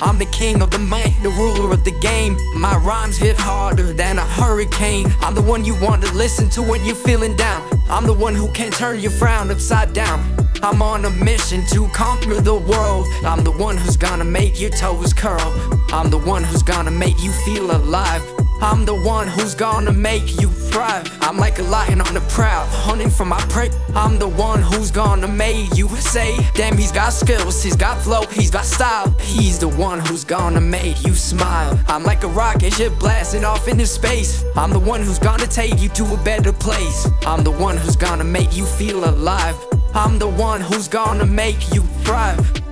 I'm the king of the mic, the ruler of the game. My rhymes hit harder than a hurricane. I'm the one you want to listen to when you're feeling down. I'm the one who can turn your frown upside down. I'm on a mission to conquer the world. I'm the one who's gonna make your toes curl. I'm the one who's gonna make you feel alive. I'm the one who's gonna make you thrive. I'm like a lion on the prowl, hunting for my prey. I'm the one who's gonna make you say, Damn, he's got skills, he's got flow, he's got style. He's the one who's gonna make you smile. I'm like a rocket ship blasting off into space. I'm the one who's gonna take you to a better place. I'm the one who's gonna make you feel alive. I'm the one who's gonna make you thrive.